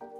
안녕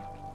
Bye.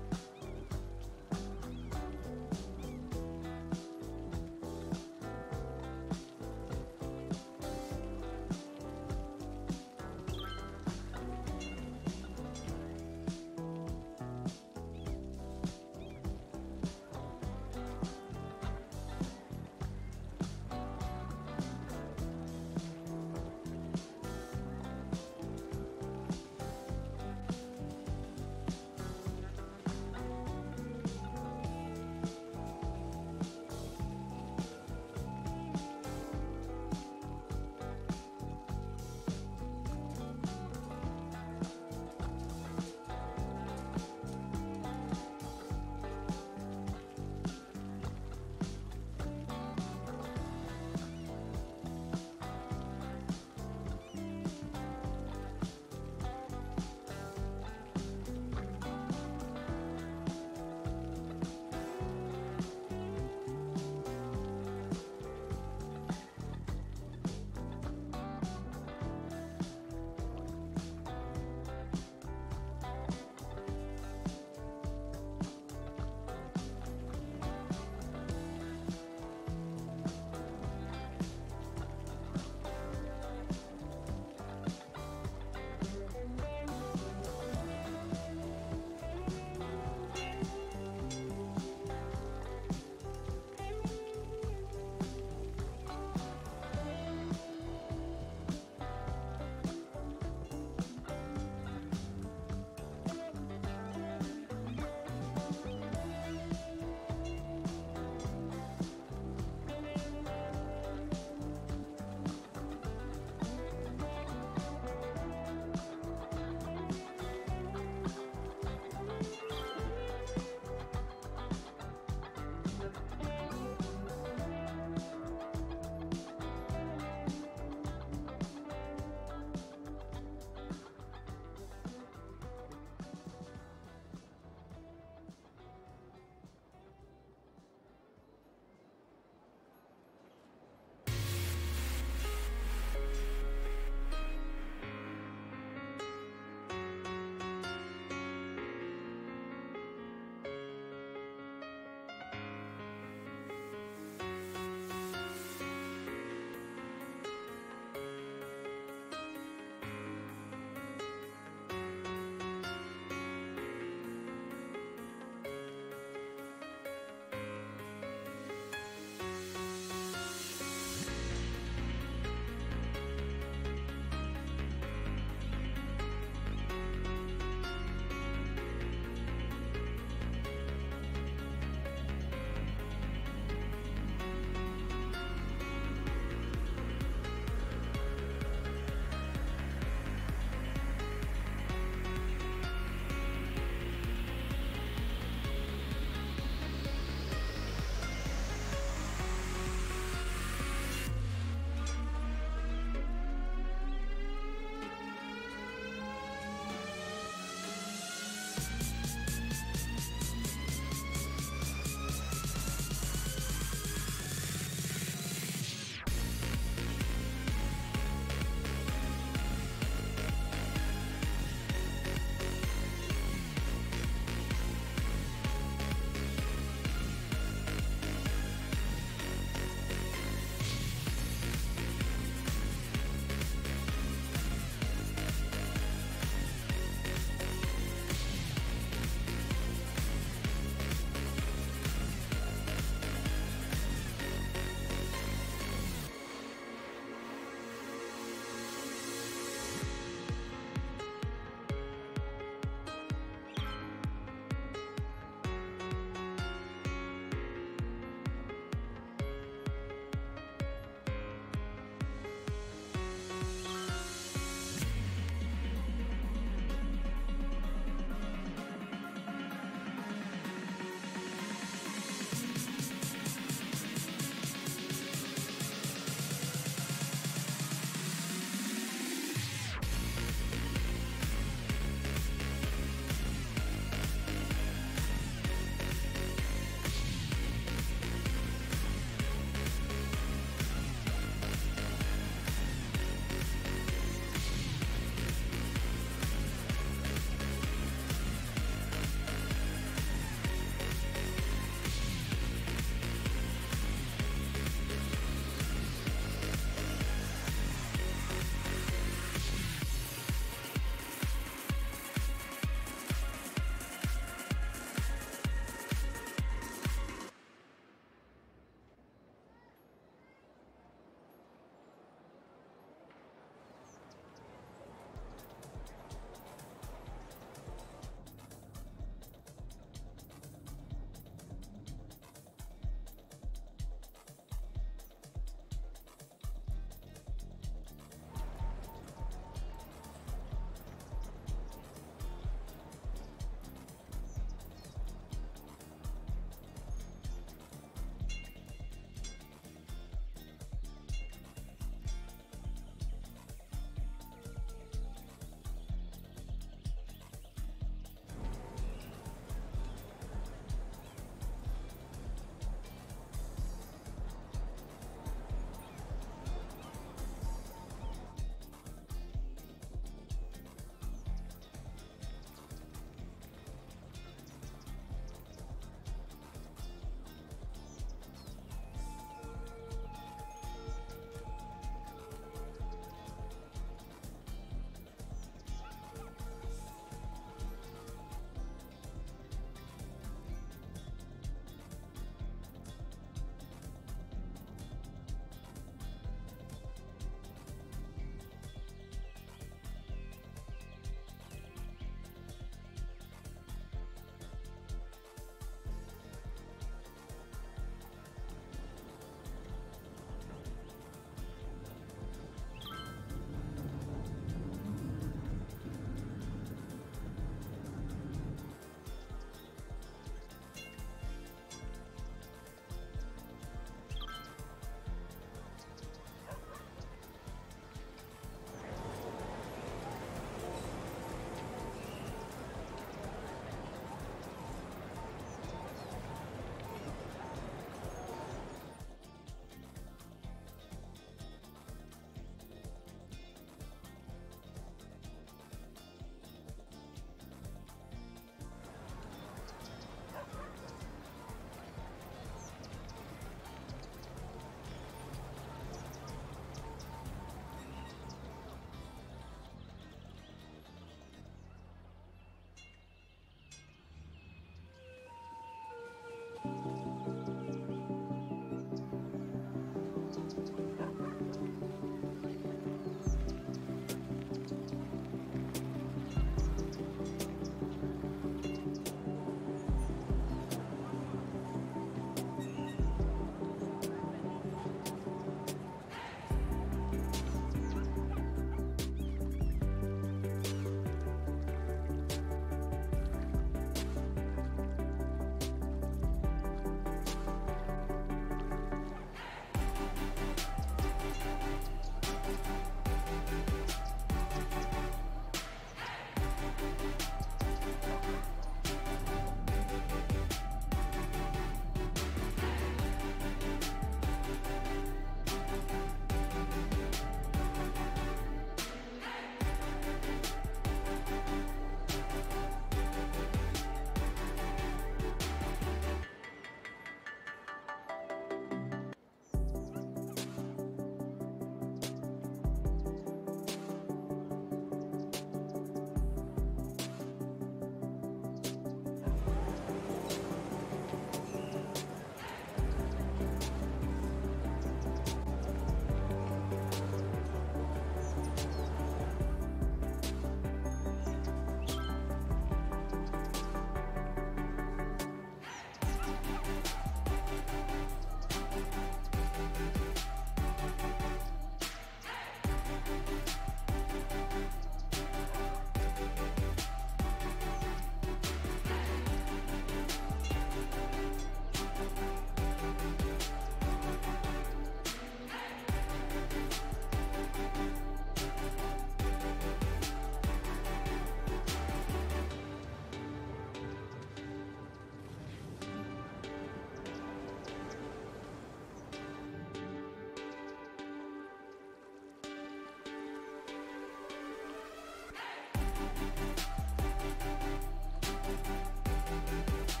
えっ?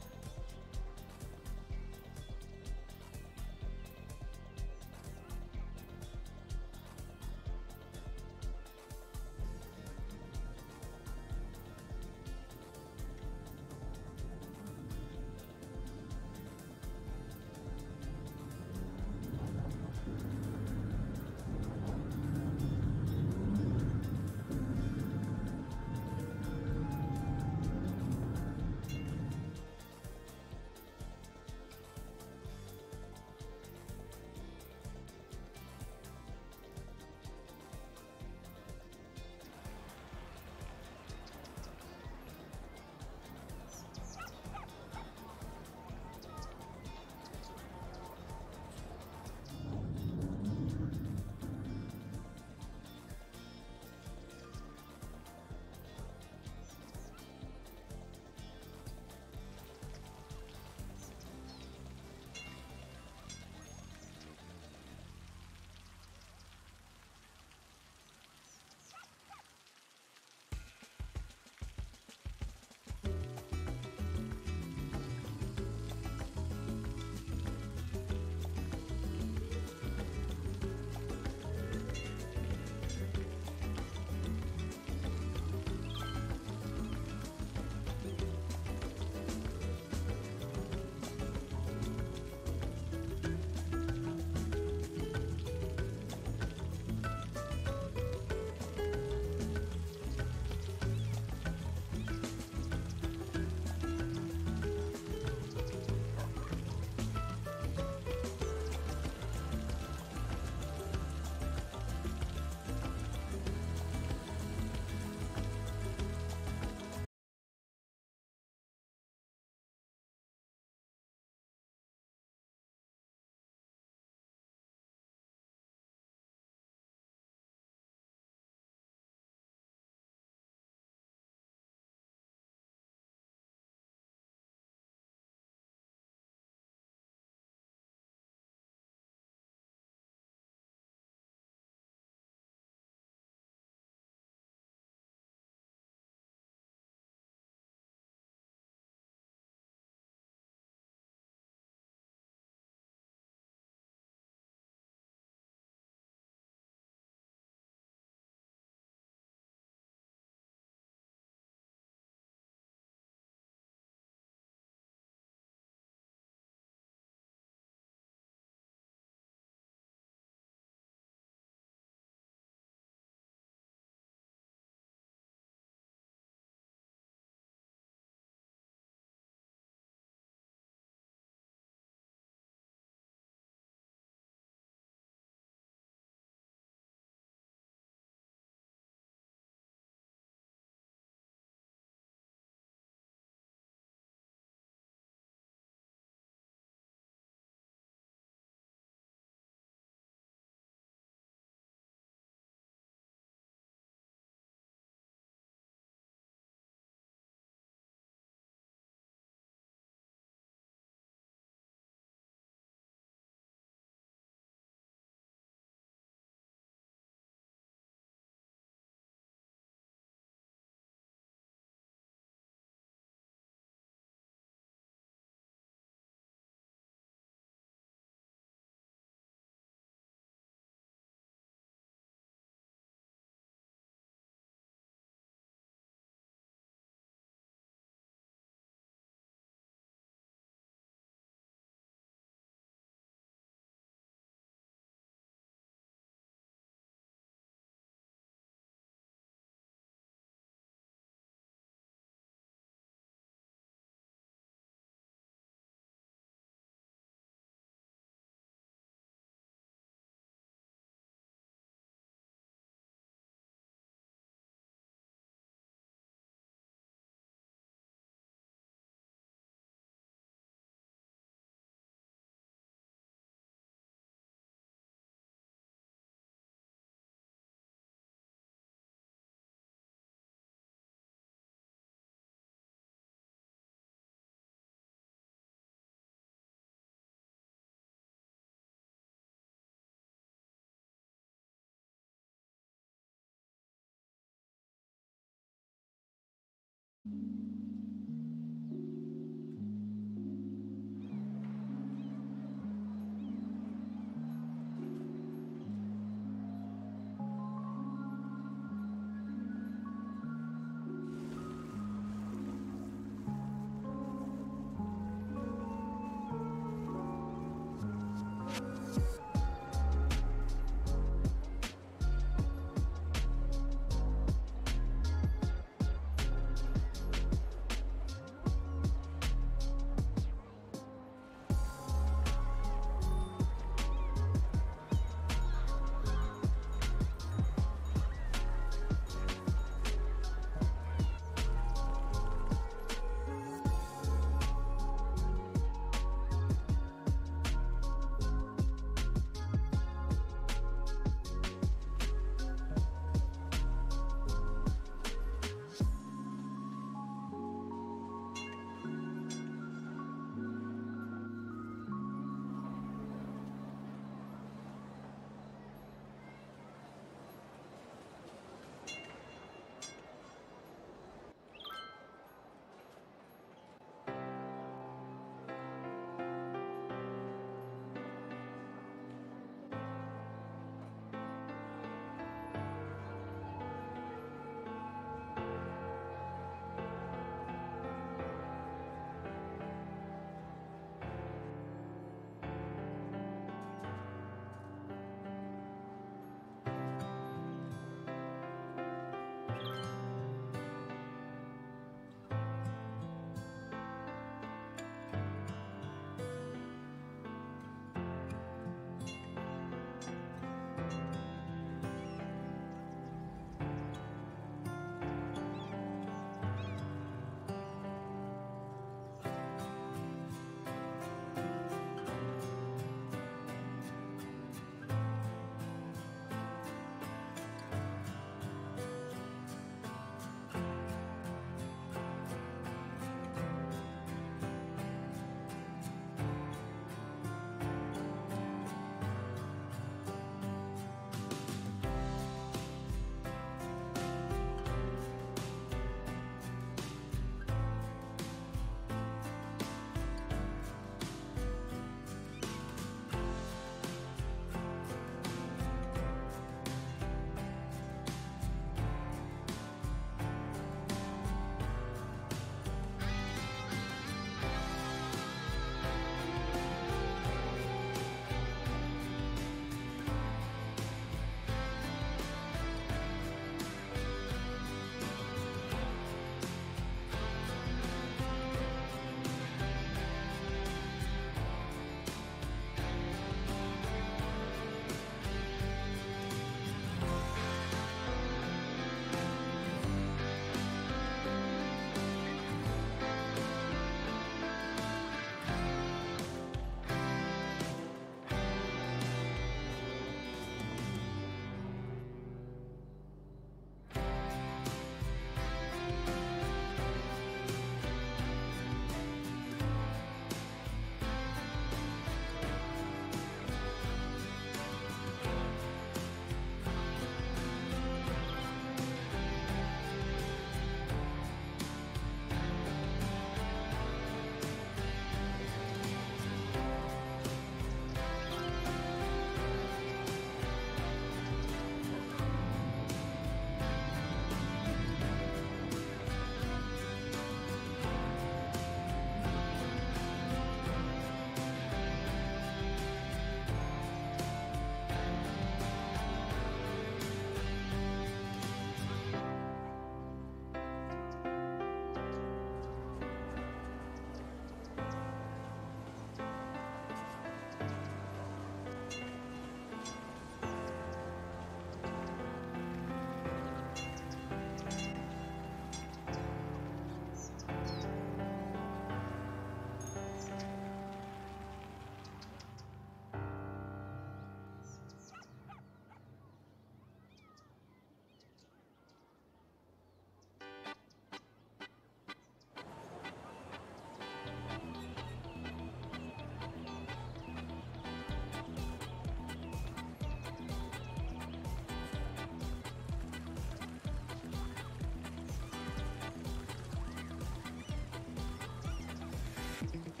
Thank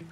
you.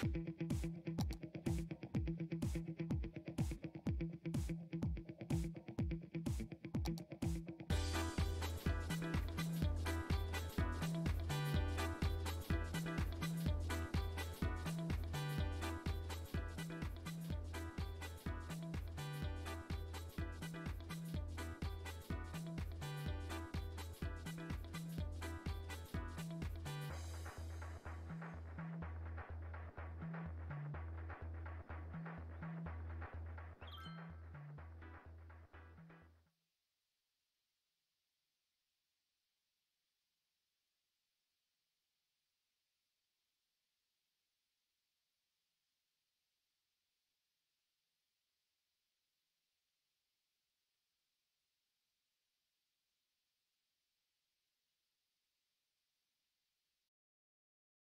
thank you